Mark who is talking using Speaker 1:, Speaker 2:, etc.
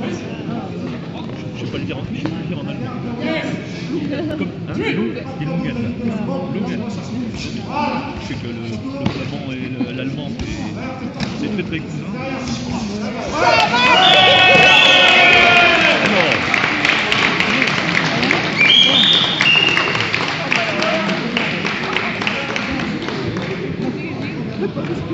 Speaker 1: Je ne sais pas le dire en je sais pas le dire en allemand. C'est hein, Je sais que le, flamand et l'allemand, c'est très très cousin. Hein.